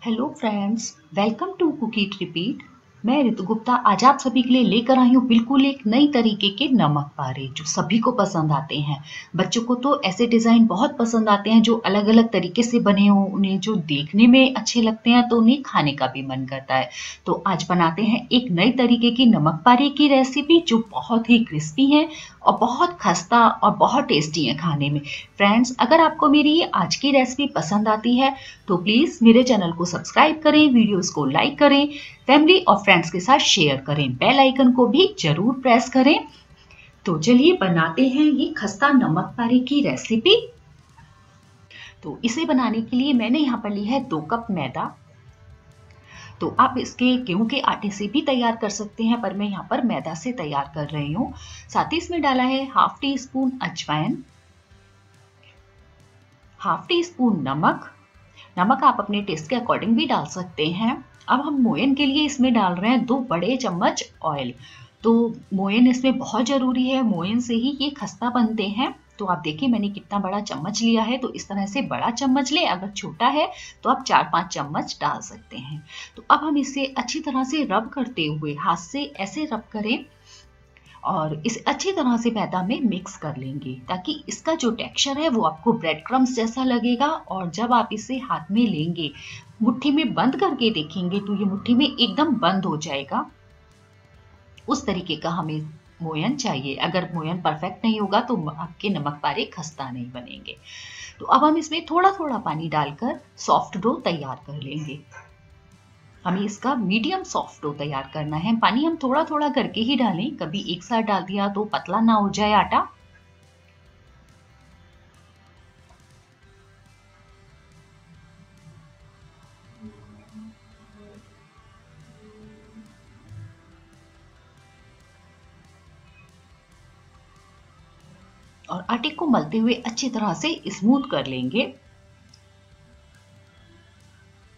Hello friends, welcome to Cookie Repeat. मैं ऋतु गुप्ता आज आप सभी के लिए लेकर आई हूँ बिल्कुल एक नई तरीके के नमक पारे, जो सभी को पसंद आते हैं। बच्चों को तो ऐसे डिज़ाइन बहुत पसंद आते हैं जो अलग अलग तरीके से बने हों, उन्हें जो देखने में अच्छे लगते हैं तो उन्हें खाने का भी मन करता है। तो आज बनाते हैं एक नई तरीके की नमक पारे की रेसिपी जो बहुत ही क्रिस्पी है और बहुत खस्ता और बहुत टेस्टी है खाने में। फ्रेंड्स अगर आपको मेरी ये आज की रेसिपी पसंद आती है तो प्लीज़ मेरे चैनल को सब्सक्राइब करें वीडियोज़ को लाइक करें। फैमिली और फ्रेंड्स के साथ शेयर करें। बेल आइकन को भी ज़रूर प्रेस करें। तो चलिए बनाते हैं ये खस्ता नमक पारे की रेसिपी तो इसे बनाने के लिए मैंने यहाँ पर ली है दो कप मैदा। तो आप इसके गेहूँ के आटे से भी तैयार कर सकते हैं, पर मैं यहाँ पर मैदा से तैयार कर रही हूँ। साथ ही इसमें डाला है हाफ़ टी स्पून अजवाइन हाफ़ टी स्पून नमक। नमक आप अपने टेस्ट के अकॉर्डिंग भी डाल सकते हैं। अब हम मोयन के लिए इसमें डाल रहे हैं दो बड़े चम्मच ऑयल तो मोयन इसमें बहुत ज़रूरी है मोयन से ही ये खस्ता बनते हैं। तो आप देखिए, मैंने कितना बड़ा चम्मच लिया है। तो इस तरह से बड़ा चम्मच ले, अगर छोटा है तो आप चार पाँच चम्मच डाल सकते हैं। तो अब हम इसे अच्छी तरह से रब करते हुए हाथ से ऐसे रब करें और इसे अच्छी तरह से मैदा में मिक्स कर लेंगे, ताकि इसका जो टेक्सचर है, वो आपको ब्रेड क्रम्स जैसा लगेगा। और जब आप इसे हाथ में लेंगे मुट्ठी में बंद करके देखेंगे तो ये मुट्ठी में एकदम बंद हो जाएगा। उस तरीके का हमें मोयन चाहिए। अगर मोयन परफेक्ट नहीं होगा तो आपके नमक पारे खस्ता नहीं बनेंगे। तो अब हम इसमें थोड़ा थोड़ा पानी डालकर सॉफ्ट डो तैयार कर लेंगे। हमें इसका मीडियम सॉफ्ट डो तैयार करना है। पानी हम थोड़ा थोड़ा करके ही डालें। कभी एक साथ डाल दिया तो पतला ना हो जाए आटा। आटे को मलते हुए अच्छी तरह से स्मूथ कर लेंगे।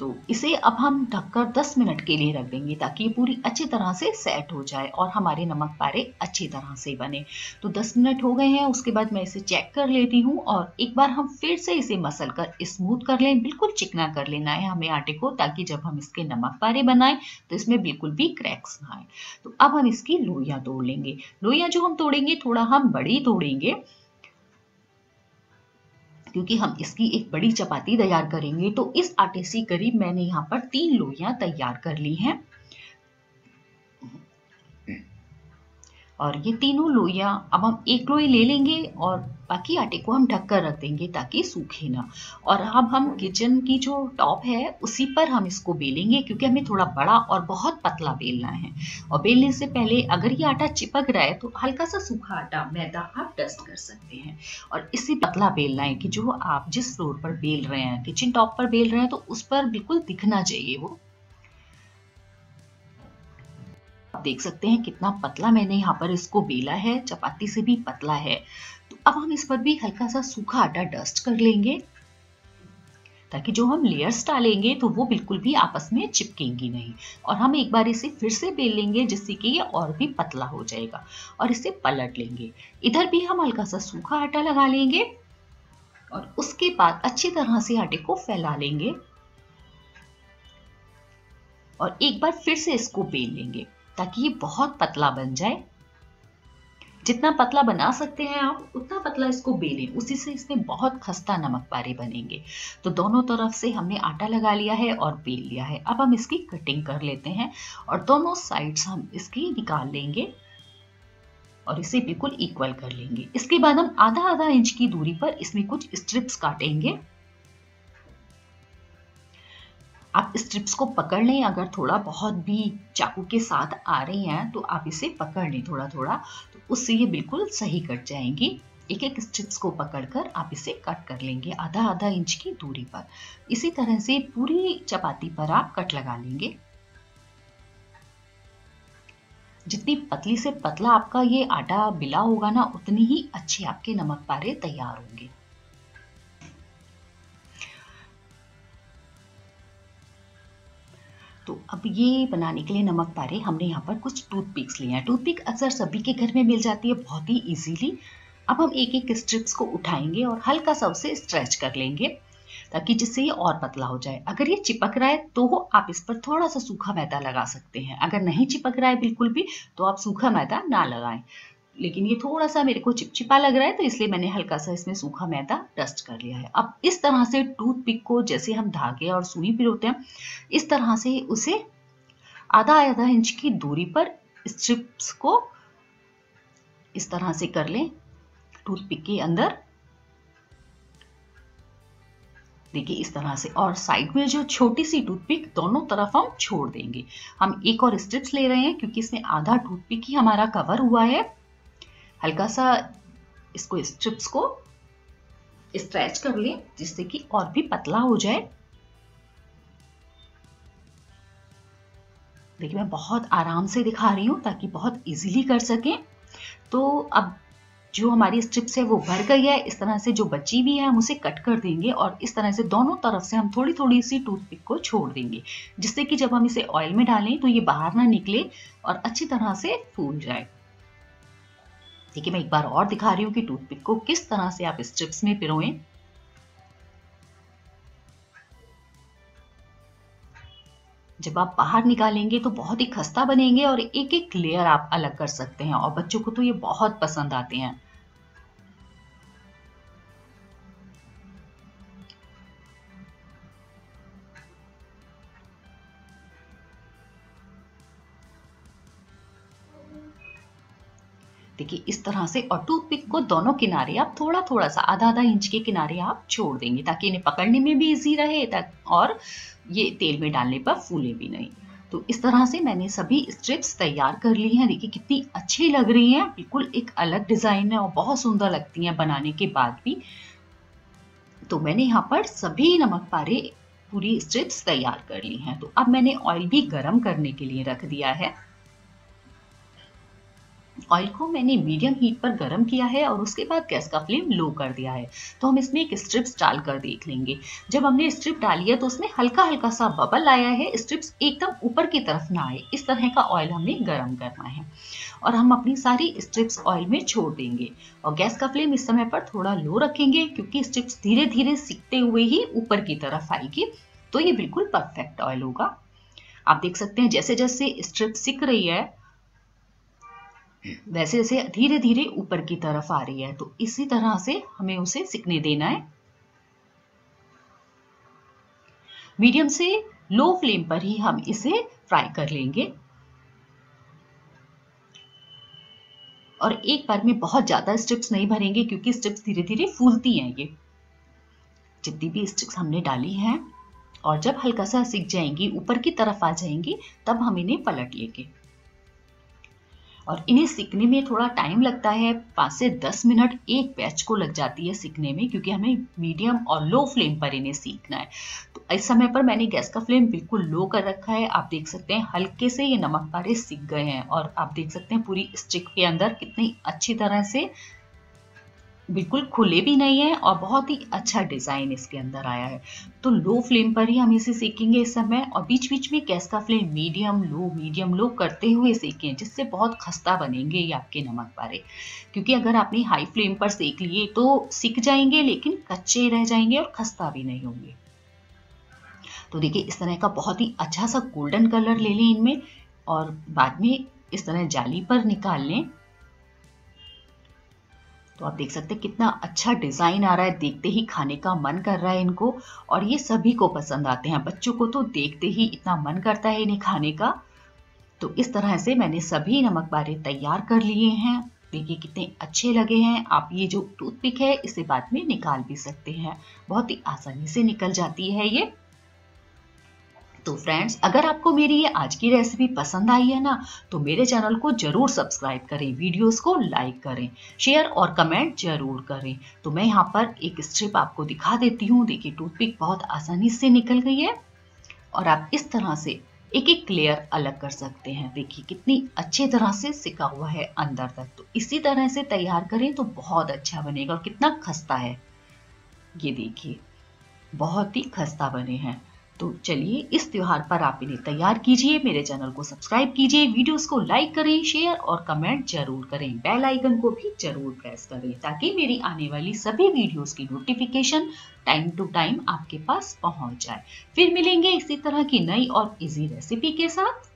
तो इसे अब हम ढककर 10 मिनट के लिए रख देंगे ताकि ये पूरी अच्छी तरह से सेट हो जाए और हमारे नमक पारे अच्छी तरह से बने। तो 10 मिनट हो गए हैं, उसके बाद मैं इसे चेक कर लेती हूँ और एक बार हम फिर से इसे मसल कर स्मूथ कर लें, बिल्कुल चिकना कर लेना है हमें आटे को ताकि जब हम इसके नमक पारे बनाएँ तो इसमें बिल्कुल भी क्रैक्स ना आए। तो अब हम इसकी लोइयाँ तोड़ लेंगे। लोइयाँ जो हम तोड़ेंगे, थोड़ा हम बड़ी तोड़ेंगे। क्योंकि हम इसकी एक बड़ी चपाती तैयार करेंगे। तो इस आटे से करीब मैंने यहाँ पर तीन लोइयाँ तैयार कर ली हैं। और ये तीनों लोइयाँ अब हम एक लोई ले लेंगे और बाकी आटे को हम ढक कर रख देंगे ताकि सूखे ना। और अब हम किचन की जो टॉप है, उसी पर हम इसको बेलेंगे क्योंकि हमें थोड़ा बड़ा और बहुत पतला बेलना है। और बेलने से पहले अगर ये आटा चिपक रहा है तो हल्का सा सूखा आटा मैदा आप डस्ट कर सकते हैं। और इसी पतला बेलना है कि जो आप जिस फ्लोर पर बेल रहे हैं किचन टॉप पर बेल रहे हैं तो उस पर बिल्कुल दिखना चाहिए वो। देख सकते हैं कितना पतला मैंने यहाँ पर इसको बेला है, चपाती से भी पतला है। तो अब हम इस पर भी हल्का सा सूखा आटा डस्ट कर लेंगे। ताकि जो हम लेयर्स डालेंगे तो वो बिल्कुल भी आपस में चिपकेंगी नहीं। और हम एक बार इसे फिर से बेल लेंगे जिससे कि ये और भी पतला हो जाएगा और इसे पलट लेंगे। इधर भी हम हल्का सा सूखा आटा लगा लेंगे और उसके बाद अच्छी तरह से आटे को फैला लेंगे और एक बार फिर से इसको बेल लेंगे। ताकि ये बहुत पतला बन जाए। जितना पतला बना सकते हैं आप, उतना पतला इसको बेलें। उसी से इसमें बहुत खस्ता नमक पारे बनेंगे। तो दोनों तरफ़ से हमने आटा लगा लिया है और बेल लिया है। अब हम इसकी कटिंग कर लेते हैं और दोनों साइड्स हम इसकी निकाल लेंगे और इसे बिल्कुल इक्वल कर लेंगे। इसके बाद हम आधा आधा इंच की दूरी पर इसमें कुछ स्ट्रिप्स काटेंगे। आप स्ट्रिप्स को पकड़ लें, अगर थोड़ा बहुत भी चाकू के साथ आ रही हैं तो आप इसे पकड़ लें थोड़ा थोड़ा तो उससे ये बिल्कुल सही कट जाएँगी। एक एक स्ट्रिप्स को पकड़कर आप इसे कट कर लेंगे आधा आधा इंच की दूरी पर। इसी तरह से पूरी चपाती पर आप कट लगा लेंगे। जितनी पतली से पतला आपका ये आटा बिला होगा ना, उतनी ही अच्छे आपके नमक पारे तैयार होंगे। तो अब ये बनाने के लिए नमक पारे, हमने यहाँ पर कुछ टूथपिक्स लिए हैं। टूथपिक अक्सर सभी के घर में मिल जाती है बहुत ही इजीली अब हम एक एक स्ट्रिप्स को उठाएँगे और हल्का सा उसे स्ट्रेच कर लेंगे ताकि जिससे ये और पतला हो जाए। अगर ये चिपक रहा है तो आप इस पर थोड़ा सा सूखा मैदा लगा सकते हैं। अगर नहीं चिपक रहा है बिल्कुल भी तो आप सूखा मैदा ना लगाएँ। लेकिन ये थोड़ा सा मेरे को चिपचिपा लग रहा है तो इसलिए मैंने हल्का सा इसमें सूखा मैदा डस्ट कर लिया है। अब इस तरह से टूथ पिक को जैसे हम धागे और सुई पिरोते हैं, इस तरह से उसे आधा आधा इंच की दूरी पर स्ट्रिप्स को इस तरह से कर लें टूथपिक के अंदर। देखिए, इस तरह से और साइड में जो छोटी सी टूथपिक दोनों तरफ़ हम छोड़ देंगे। हम एक और स्ट्रिप्स ले रहे हैं, क्योंकि इसमें आधा टूथपिक ही हमारा कवर हुआ है। हल्का सा इसको स्ट्रिप्स को स्ट्रेच कर लें, जिससे कि और भी पतला हो जाए। देखिए, मैं बहुत आराम से दिखा रही हूँ ताकि बहुत इजीली कर सकें। तो अब जो हमारी स्ट्रिप्स है, वो भर गई है। इस तरह से जो बची हुई है, हम उसे कट कर देंगे और इस तरह से दोनों तरफ़ से हम थोड़ी थोड़ी सी टूथपिक को छोड़ देंगे, जिससे कि जब हम इसे ऑयल में डालें तो ये बाहर ना निकले और अच्छी तरह से फूल जाए। देखिए मैं एक बार और दिखा रही हूँ कि टूथपिक को किस तरह से आप स्ट्रिप्स में पिरोएँ। जब आप बाहर निकालेंगे तो बहुत ही खस्ता बनेंगे और एक एक लेयर आप अलग कर सकते हैं और बच्चों को तो ये बहुत पसंद आते हैं। देखिए, इस तरह से और टूथपिक को दोनों किनारे आप थोड़ा थोड़ा सा आधा आधा इंच के किनारे आप छोड़ देंगे, ताकि इन्हें पकड़ने में भी इजी रहे और ये तेल में डालने पर फूले भी नहीं। तो इस तरह से मैंने सभी स्ट्रिप्स तैयार कर ली हैं। देखिए, कितनी अच्छी लग रही हैं, बिल्कुल एक अलग डिज़ाइन है और बहुत सुंदर लगती हैं बनाने के बाद भी। तो मैंने यहाँ पर सभी नमक पारे पूरी स्ट्रिप्स तैयार कर ली हैं। तो अब मैंने ऑयल भी गर्म करने के लिए रख दिया है। ऑयल को मैंने मीडियम हीट पर गर्म किया है और उसके बाद गैस का फ्लेम लो कर दिया है। तो हम इसमें एक स्ट्रिप्स डालकर देख लेंगे। जब हमने स्ट्रिप डाली है तो उसमें हल्का हल्का सा बबल आया है। स्ट्रिप्स एकदम ऊपर की तरफ़ ना आए। इस तरह का ऑयल हमने गर्म करना है। और हम अपनी सारी स्ट्रिप्स ऑयल में छोड़ देंगे। और गैस का फ्लेम इस समय पर थोड़ा लो रखेंगे क्योंकि स्ट्रिप्स धीरे धीरे सीखते हुए ही ऊपर की तरफ़ आएगी। तो ये बिल्कुल परफेक्ट ऑयल होगा। आप देख सकते हैं जैसे जैसे स्ट्रिप सिक रही है वैसे वैसे धीरे धीरे ऊपर की तरफ़ आ रही है तो इसी तरह से हमें उसे सिकने देना है। मीडियम से लो फ्लेम पर ही हम इसे फ्राई कर लेंगे। और एक बार में बहुत ज़्यादा स्ट्रिप्स नहीं भरेंगे, क्योंकि स्ट्रिप्स धीरे धीरे फूलती हैं ये। जितनी भी स्ट्रिप्स हमने डाली हैं, और जब हल्का सा सिक जाएँगी, ऊपर की तरफ़ आ जाएँगी, तब हम इन्हें पलट लेंगे। और इन्हें सीखने में थोड़ा टाइम लगता है। पाँच से दस मिनट एक बैच को लग जाती है सीखने में, क्योंकि हमें मीडियम और लो फ्लेम पर इन्हें सीखना है। तो इस समय पर मैंने गैस का फ्लेम बिल्कुल लो कर रखा है। आप देख सकते हैं हल्के से ये नमक पारे सीख गए हैं और आप देख सकते हैं पूरी स्टिक के अंदर कितनी अच्छी तरह से बिल्कुल खुले भी नहीं है और बहुत ही अच्छा डिज़ाइन इसके अंदर आया है। तो लो फ्लेम पर ही हम इसे सेकेंगे इस समय और बीच बीच में गैस का flame medium, low medium, low करते हुए सेकें, जिससे बहुत खस्ता बनेंगे ये आपके नमक पारे क्योंकि अगर आपने हाई फ्लेम पर सेक लिए तो सिक जाएँगे, लेकिन कच्चे रह जाएँगे और खस्ता भी नहीं होंगे। तो देखिए, इस तरह का बहुत ही अच्छा सा गोल्डन कलर ले लें इनमें और बाद में इस तरह जाली पर निकाल लें। तो आप देख सकते हैं कितना अच्छा डिज़ाइन आ रहा है। देखते ही खाने का मन कर रहा है इनको और ये सभी को पसंद आते हैं। बच्चों को तो देखते ही इतना मन करता है इन्हें खाने का। तो इस तरह से मैंने सभी नमक बारे तैयार कर लिए हैं। देखिए कितने अच्छे लगे हैं। आप ये जो टूथपिक है, इसे बाद में निकाल भी सकते हैं। बहुत ही आसानी से निकल जाती है ये। तो फ्रेंड्स अगर आपको मेरी ये आज की रेसिपी पसंद आई है ना तो मेरे चैनल को ज़रूर सब्सक्राइब करें वीडियोस को लाइक करें शेयर और कमेंट ज़रूर करें। तो मैं यहाँ पर एक स्ट्रिप आपको दिखा देती हूँ। देखिए टूथपिक बहुत आसानी से निकल गई है और आप इस तरह से एक एक लेयर अलग कर सकते हैं। देखिए, कितनी अच्छी तरह से सिका हुआ है अंदर तक। तो इसी तरह से तैयार करें तो बहुत अच्छा बनेगा और कितना खस्ता है। ये देखिए, बहुत ही खस्ता बने हैं। तो चलिए इस त्यौहार पर आप इन्हें तैयार कीजिए, मेरे चैनल को सब्सक्राइब कीजिए, वीडियोस को लाइक करें, शेयर और कमेंट ज़रूर करें, बेल आइकन को भी ज़रूर प्रेस करें, ताकि मेरी आने वाली सभी वीडियोस की नोटिफिकेशन टाइम टू टाइम आपके पास पहुँच जाए। फिर मिलेंगे इसी तरह की नई और इजी रेसिपी के साथ।